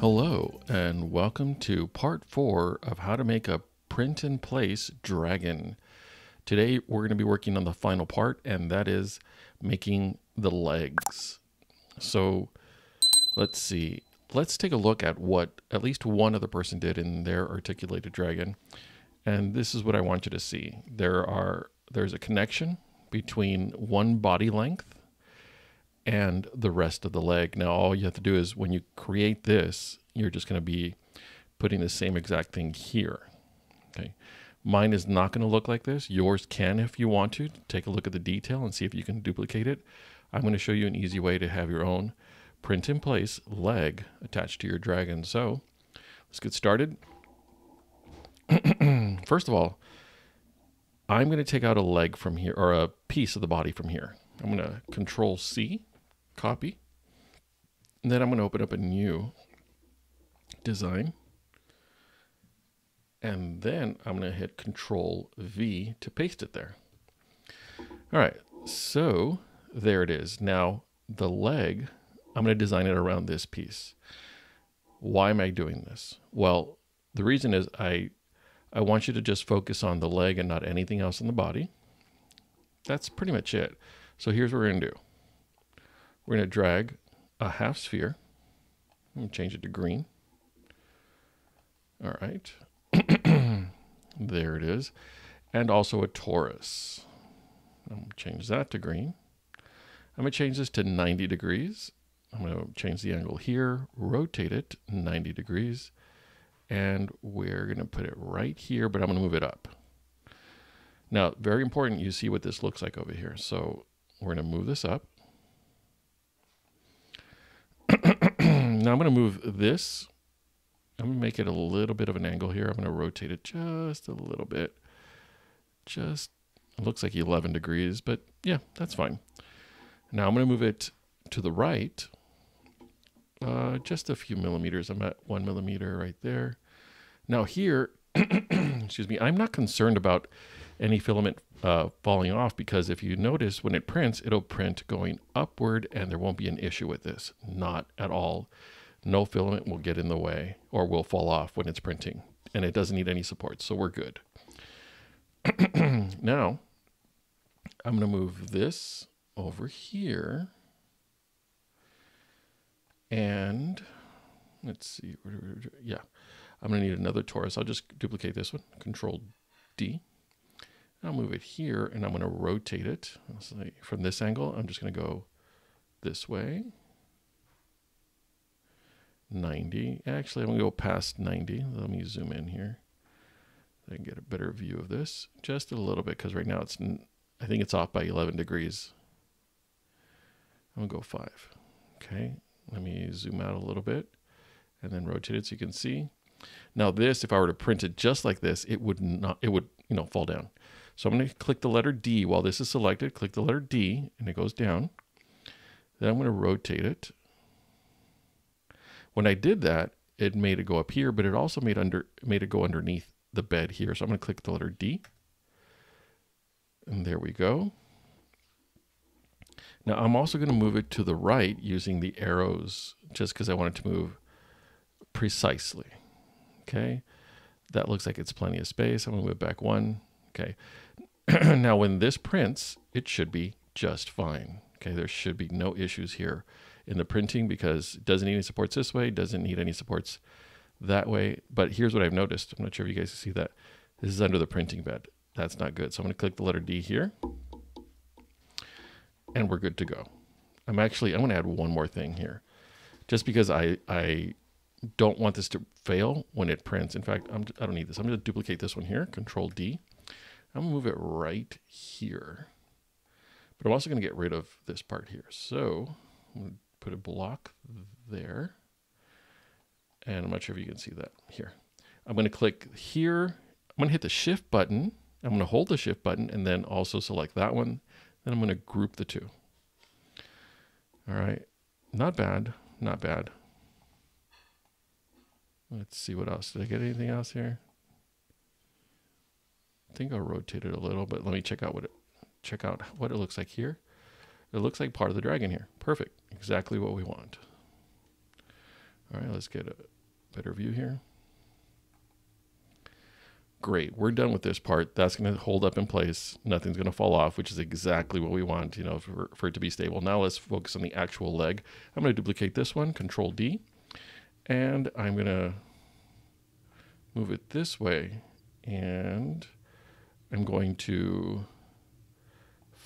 Hello, and welcome to part four of how to make a print in place dragon. Today, we're going to be working on the final part, and that is making the legs. So let's see. Let's take a look at what at least one other person did in their articulated dragon. And this is what I want you to see. There are there's a connection between one body length and the rest of the leg. Now, all you have to do is when you create this, you're just going to be putting the same exact thing here. Okay. Mine is not going to look like this. Yours can if you want to. Take a look at the detail and see if you can duplicate it. I'm going to show you an easy way to have your own print in place leg attached to your dragon. So let's get started. First of all, I'm going to take out a leg from here or a piece of the body from here. I'm going to control C copy. And then I'm going to open up a new design. And then I'm going to hit Control V to paste it there. All right, so there it is. Now, the leg, I'm going to design it around this piece. Why am I doing this? Well, the reason is I I want you to just focus on the leg and not anything else in the body. That's pretty much it. So here's what we're going to do. We're going to drag a half sphere. and change it to green. All right. there it is. And also a torus. I'm going to change that to green. I'm going to change this to 90 degrees. I'm going to change the angle here, rotate it 90 degrees, and we're going to put it right here, but I'm going to move it up. Now, very important, you see what this looks like over here. So we're going to move this up. Now I'm going to move this. I'm going to make it a little bit of an angle here. I'm going to rotate it just a little bit. Just, it looks like 11 degrees, but yeah, that's fine. Now I'm going to move it to the right, uh, just a few millimeters. I'm at one millimeter right there. Now here, excuse me, I'm not concerned about any filament uh, falling off because if you notice when it prints, it'll print going upward and there won't be an issue with this. Not at all. No filament will get in the way or will fall off when it's printing and it doesn't need any support. So we're good. now, I'm going to move this over here and let's see. Yeah, I'm going to need another torus. I'll just duplicate this one, Control D. I'll move it here and I'm going to rotate it. From this angle, I'm just going to go this way. 90. Actually, I'm going to go past 90. Let me zoom in here. I can get a better view of this just a little bit because right now it's, I think it's off by 11 degrees. I'm going to go 5. Okay, let me zoom out a little bit and then rotate it so you can see. Now this, if I were to print it just like this, it would not, it would, you know, fall down. So I'm going to click the letter D while this is selected, click the letter D and it goes down. Then I'm going to rotate it. When I did that, it made it go up here, but it also made under made it go underneath the bed here. So I'm going to click the letter D. And there we go. Now I'm also going to move it to the right using the arrows just because I want it to move precisely. Okay. That looks like it's plenty of space. I'm going to move back one. Okay. now, when this prints, it should be just fine. Okay, there should be no issues here in the printing because it doesn't need any supports this way, doesn't need any supports that way. But here's what I've noticed. I'm not sure if you guys can see that. This is under the printing bed. That's not good. So I'm going to click the letter D here. And we're good to go. I'm actually, I'm going to add one more thing here. Just because I, I don't want this to fail when it prints. In fact, I'm, I don't need this. I'm going to duplicate this one here, Control D. I'm gonna move it right here. But I'm also gonna get rid of this part here. So I'm gonna put a block there. And I'm not sure if you can see that here. I'm gonna click here. I'm gonna hit the shift button. I'm gonna hold the shift button and then also select that one. Then I'm gonna group the two. All right, not bad, not bad. Let's see what else. Did I get anything else here? I think I'll rotate it a little, but let me check out what it check out what it looks like here. It looks like part of the dragon here. Perfect. Exactly what we want. All right, let's get a better view here. Great, we're done with this part. That's going to hold up in place. Nothing's going to fall off, which is exactly what we want, you know, for, for it to be stable. Now let's focus on the actual leg. I'm going to duplicate this one, Control D, and I'm going to move it this way, and I'm going to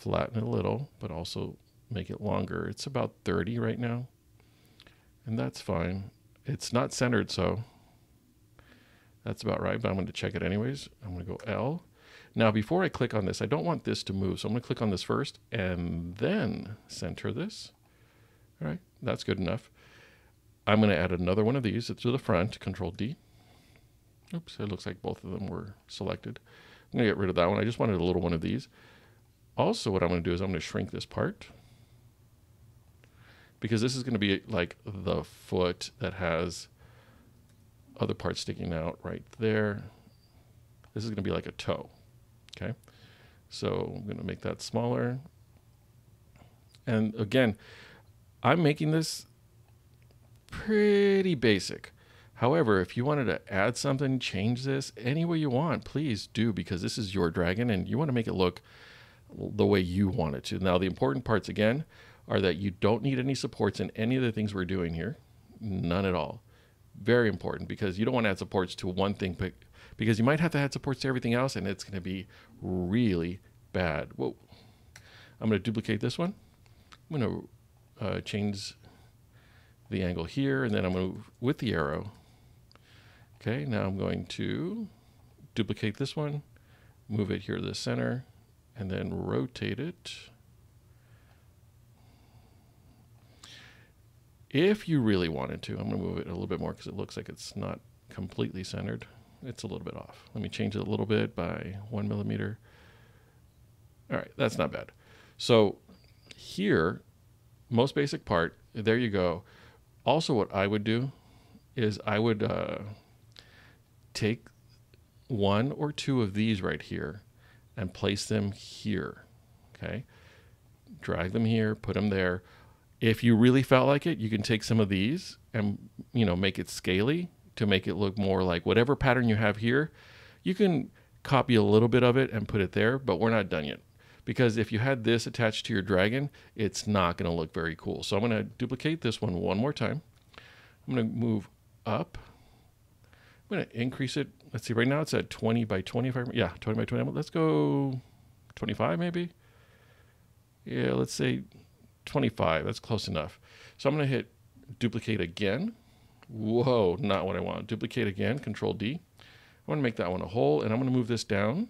flatten it a little, but also make it longer. It's about 30 right now, and that's fine. It's not centered, so that's about right, but I'm going to check it anyways. I'm going to go L. Now, before I click on this, I don't want this to move, so I'm going to click on this first and then center this. All right, that's good enough. I'm going to add another one of these to the front, Control D. Oops, it looks like both of them were selected. I'm going to get rid of that one. I just wanted a little one of these. Also, what I'm going to do is I'm going to shrink this part because this is going to be like the foot that has other parts sticking out right there. This is going to be like a toe. Okay. So I'm going to make that smaller. And again, I'm making this pretty basic. However, if you wanted to add something, change this any way you want, please do because this is your dragon and you want to make it look the way you want it to. Now, the important parts again are that you don't need any supports in any of the things we're doing here. None at all. Very important because you don't want to add supports to one thing because you might have to add supports to everything else and it's going to be really bad. Whoa. I'm going to duplicate this one. I'm going to uh, change the angle here and then I'm going to, with the arrow. Okay, now I'm going to duplicate this one, move it here to the center, and then rotate it. If you really wanted to, I'm going to move it a little bit more because it looks like it's not completely centered. It's a little bit off. Let me change it a little bit by one millimeter. All right, that's not bad. So here, most basic part, there you go. Also, what I would do is I would uh, take one or two of these right here and place them here. Okay. Drag them here, put them there. If you really felt like it, you can take some of these and you know make it scaly to make it look more like whatever pattern you have here. You can copy a little bit of it and put it there, but we're not done yet. Because if you had this attached to your dragon, it's not going to look very cool. So I'm going to duplicate this one one more time. I'm going to move up. I'm going to increase it. Let's see, right now it's at 20 by 25. Yeah, 20 by 20. Let's go 25 maybe. Yeah, let's say 25. That's close enough. So I'm going to hit duplicate again. Whoa, not what I want. Duplicate again, Control D. I want to make that one a hole, and I'm going to move this down.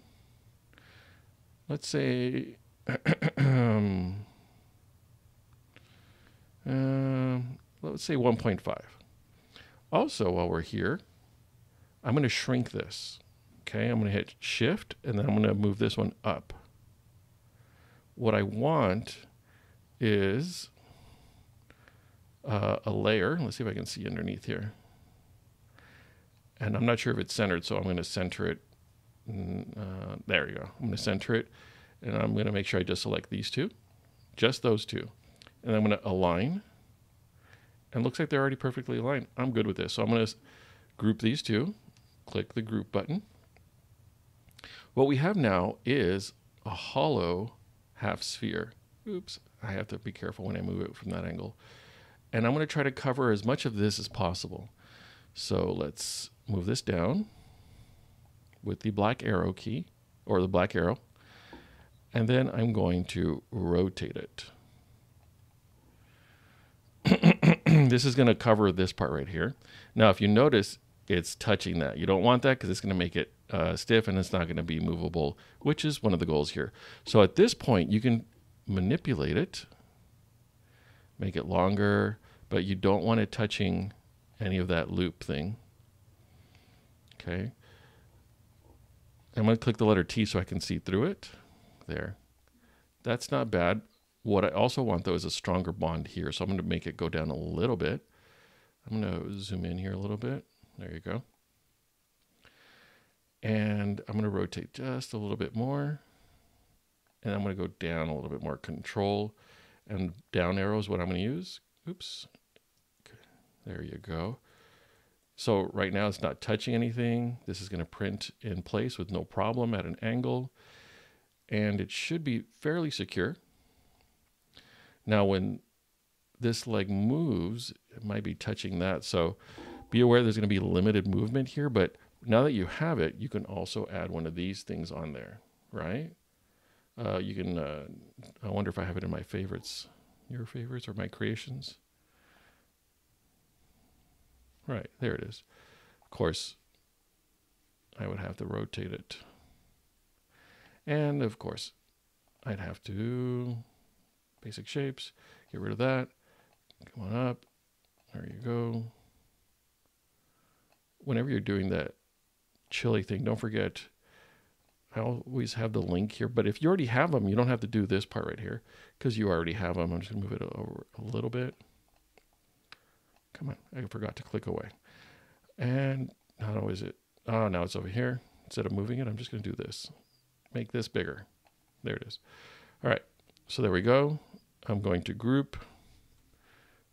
Let's say, um, uh, let's say 1.5. Also, while we're here, I'm going to shrink this. Okay, I'm going to hit Shift, and then I'm going to move this one up. What I want is uh, a layer. Let's see if I can see underneath here. And I'm not sure if it's centered, so I'm going to center it. Mm, uh, there you go. I'm going to center it, and I'm going to make sure I just select these two, just those two. And I'm going to align. And looks like they're already perfectly aligned. I'm good with this. So I'm going to group these two, click the group button. What we have now is a hollow half sphere. Oops, I have to be careful when I move it from that angle. And I'm going to try to cover as much of this as possible. So let's move this down with the black arrow key, or the black arrow. And then I'm going to rotate it. this is going to cover this part right here. Now, if you notice, it's touching that. You don't want that because it's going to make it uh, stiff and it's not going to be movable, which is one of the goals here. So at this point, you can manipulate it, make it longer, but you don't want it touching any of that loop thing. Okay. I'm going to click the letter T so I can see through it. There. That's not bad. What I also want though is a stronger bond here. So I'm going to make it go down a little bit. I'm going to zoom in here a little bit. There you go. And I'm going to rotate just a little bit more and I'm going to go down a little bit more. Control and down arrow is what I'm going to use. Oops. Okay. There you go. So right now it's not touching anything. This is going to print in place with no problem at an angle. And it should be fairly secure. Now when this leg moves, it might be touching that. So be aware there's going to be limited movement here, but now that you have it, you can also add one of these things on there, right? Uh, you can, uh, I wonder if I have it in my favorites, your favorites or my creations. Right, there it is. Of course, I would have to rotate it. And of course, I'd have to basic shapes, get rid of that. Come on up. There you go. Whenever you're doing that chili thing, don't forget, I always have the link here. But if you already have them, you don't have to do this part right here because you already have them. I'm just going to move it over a little bit. Come on, I forgot to click away. And how is it? Oh, now it's over here. Instead of moving it, I'm just going to do this. Make this bigger. There it is. All right, so there we go. I'm going to group.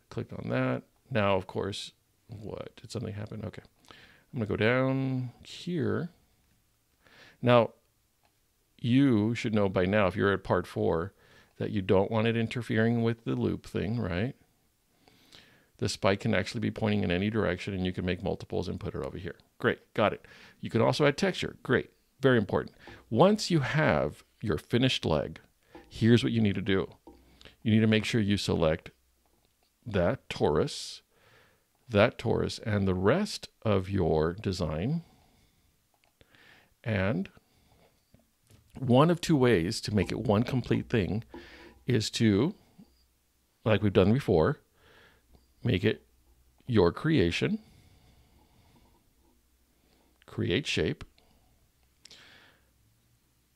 Click on that. Now, of course, what? Did something happen? Okay. I'm going to go down here. Now, you should know by now, if you're at part four, that you don't want it interfering with the loop thing, right? The spike can actually be pointing in any direction and you can make multiples and put it over here. Great, got it. You can also add texture. Great, very important. Once you have your finished leg, here's what you need to do. You need to make sure you select that torus, that torus, and the rest of your design. And one of two ways to make it one complete thing is to, like we've done before, Make it your creation. Create shape.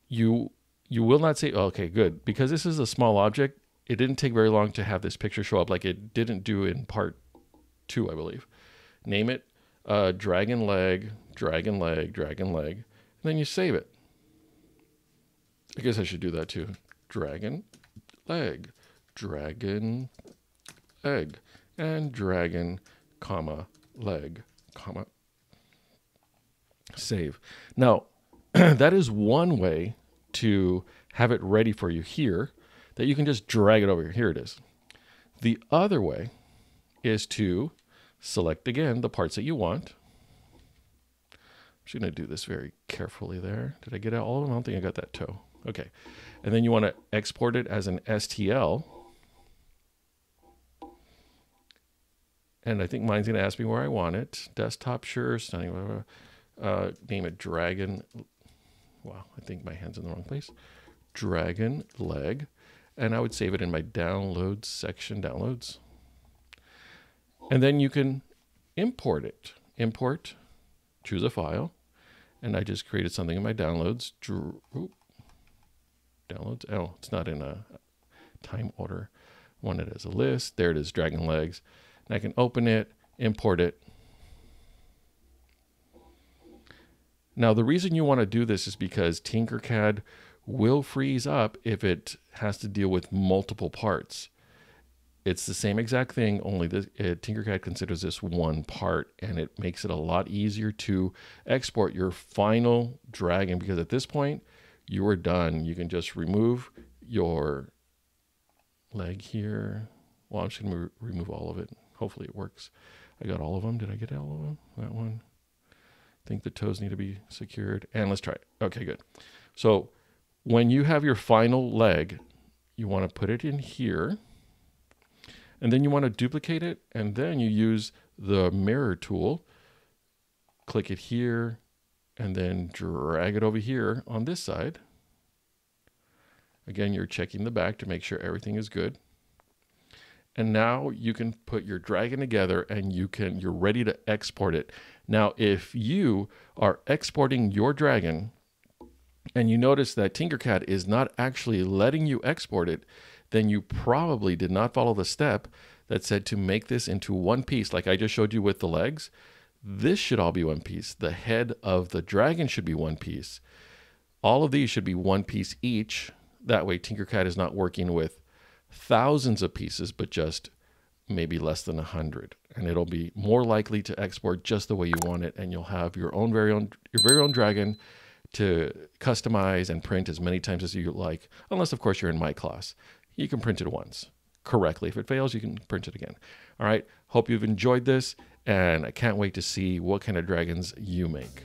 You you will not say, oh, okay, good, because this is a small object. It didn't take very long to have this picture show up, like it didn't do in part two, I believe. Name it uh, dragon leg, dragon leg, dragon leg, and then you save it. I guess I should do that too. Dragon leg, dragon egg and dragon, comma, leg, comma, save. Now, that is one way to have it ready for you here that you can just drag it over here. Here it is. The other way is to select again the parts that you want. I'm just going to do this very carefully there. Did I get it all of them? I don't think I got that toe. Okay. And then you want to export it as an STL. and I think mine's going to ask me where I want it. Desktop, sure. Stunning. Uh, name it Dragon. Wow, I think my hand's in the wrong place. Dragon leg, and I would save it in my downloads section. Downloads, and then you can import it. Import, choose a file, and I just created something in my downloads. Downloads. Oh, it's not in a time order. Want it as a list. There it is. Dragon legs and I can open it, import it. Now, the reason you want to do this is because Tinkercad will freeze up if it has to deal with multiple parts. It's the same exact thing, only this, it, Tinkercad considers this one part, and it makes it a lot easier to export your final dragon because at this point, you are done. You can just remove your leg here. Well, I'm just going to remove all of it. Hopefully it works. I got all of them. Did I get all of them? That one. I think the toes need to be secured. And let's try it. Okay, good. So when you have your final leg, you want to put it in here. And then you want to duplicate it. And then you use the mirror tool. Click it here. And then drag it over here on this side. Again, you're checking the back to make sure everything is good. And now you can put your dragon together and you can you're ready to export it. Now, if you are exporting your dragon and you notice that Tinkercad is not actually letting you export it, then you probably did not follow the step that said to make this into one piece, like I just showed you with the legs. This should all be one piece. The head of the dragon should be one piece. All of these should be one piece each. That way, Tinkercad is not working with thousands of pieces, but just maybe less than a hundred. and it'll be more likely to export just the way you want it and you'll have your own very own your very own dragon to customize and print as many times as you like unless of course you're in my class you can print it once correctly. If it fails you can print it again. All right. Hope you've enjoyed this and i can't wait to see what kind of dragons you make